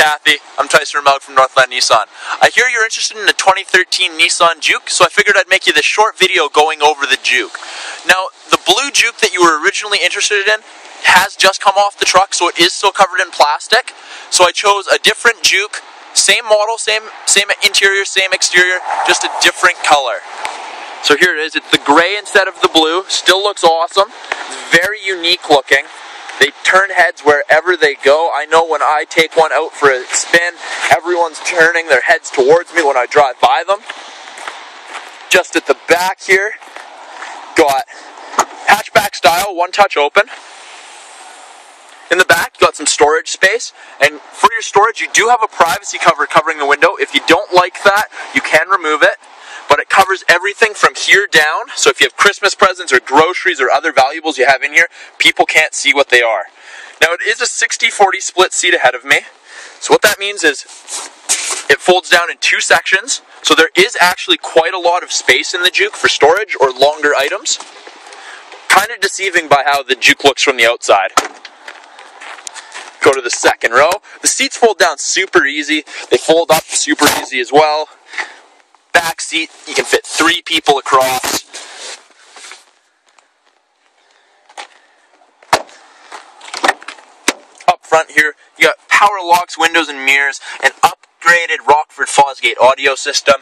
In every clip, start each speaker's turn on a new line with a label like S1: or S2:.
S1: Kathy. I'm Tyson Remmelg from Northland Nissan. I hear you're interested in the 2013 Nissan Juke, so I figured I'd make you this short video going over the Juke. Now, the blue Juke that you were originally interested in has just come off the truck, so it is still covered in plastic. So I chose a different Juke, same model, same same interior, same exterior, just a different color. So here it is. It's the gray instead of the blue. Still looks awesome. It's very unique looking. They turn heads wherever they go. I know when I take one out for a spin, everyone's turning their heads towards me when I drive by them. Just at the back here, got hatchback style, one touch open. In the back, you got some storage space, and for your storage, you do have a privacy cover covering the window. If you don't like that, you can remove it it covers everything from here down. So if you have Christmas presents or groceries or other valuables you have in here, people can't see what they are. Now it is a 60-40 split seat ahead of me. So what that means is it folds down in two sections. So there is actually quite a lot of space in the Juke for storage or longer items. Kind of deceiving by how the Juke looks from the outside. Go to the second row. The seats fold down super easy. They fold up super easy as well back seat. You can fit three people across. Up front here, you got power locks, windows, and mirrors, an upgraded Rockford Fosgate audio system,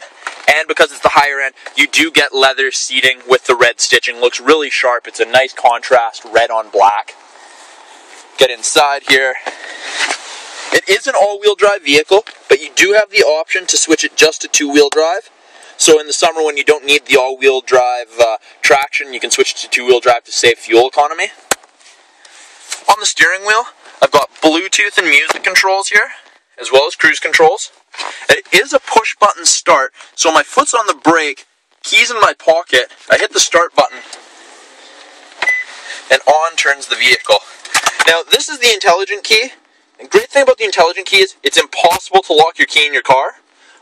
S1: and because it's the higher end, you do get leather seating with the red stitching. Looks really sharp. It's a nice contrast, red on black. Get inside here. It is an all-wheel drive vehicle, but you do have the option to switch it just to two-wheel drive. So in the summer when you don't need the all-wheel drive uh, traction, you can switch to two-wheel drive to save fuel economy. On the steering wheel, I've got Bluetooth and music controls here, as well as cruise controls. It is a push-button start, so my foot's on the brake, keys in my pocket, I hit the start button, and on turns the vehicle. Now, this is the intelligent key. The great thing about the intelligent key is it's impossible to lock your key in your car,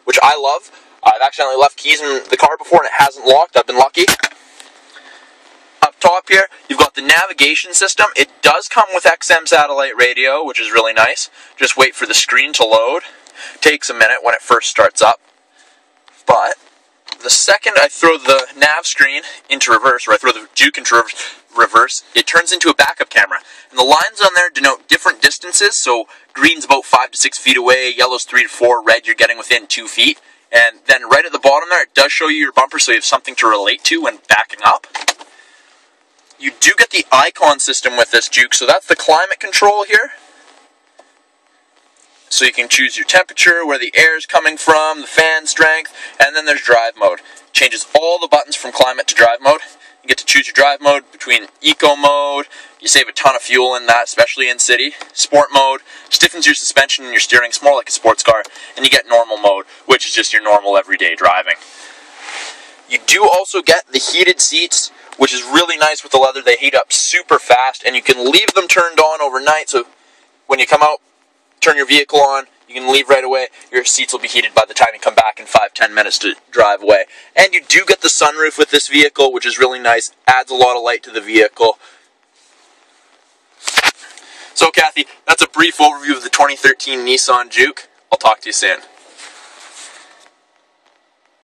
S1: which I love. I've accidentally left keys in the car before and it hasn't locked. I've been lucky. Up top here, you've got the navigation system. It does come with XM satellite radio, which is really nice. Just wait for the screen to load. Takes a minute when it first starts up. But the second I throw the nav screen into reverse, or I throw the Juke into reverse, it turns into a backup camera. And the lines on there denote different distances, so green's about 5 to 6 feet away, yellow's 3 to 4, red you're getting within 2 feet. And then right at the bottom there, it does show you your bumper so you have something to relate to when backing up. You do get the I-CON system with this Juke, so that's the climate control here. So you can choose your temperature, where the air is coming from, the fan strength, and then there's drive mode. Changes all the buttons from climate to drive mode. You get to choose your drive mode between eco mode, you save a ton of fuel in that, especially in city. Sport mode stiffens your suspension and your steering, it's more like a sports car. And you get normal mode, which is just your normal everyday driving. You do also get the heated seats, which is really nice with the leather. They heat up super fast, and you can leave them turned on overnight. So when you come out, turn your vehicle on, you can leave right away. Your seats will be heated by the time you come back in 5 10 minutes to drive away. And you do get the sunroof with this vehicle, which is really nice. Adds a lot of light to the vehicle. So, Kathy, that's a brief overview of the 2013 Nissan Juke. I'll talk to you soon.